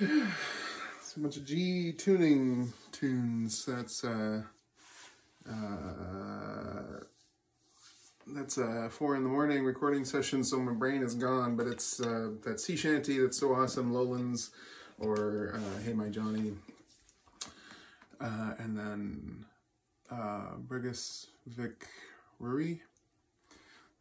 it's a bunch of G tuning tunes. That's uh, uh, that's uh, four in the morning recording session, so my brain is gone. But it's uh, that sea shanty that's so awesome, Lowlands, or uh, Hey My Johnny, uh, and then uh, Brigus Vic Ruri,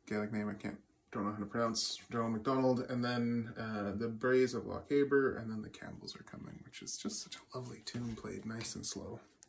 Gaelic name I can't don't know how to pronounce Joe McDonald, and then uh, the Braes of Lochaber, and then the Campbells are coming, which is just such a lovely tune played nice and slow.